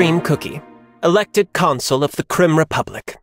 Cream Cookie, elected consul of the Crim Republic.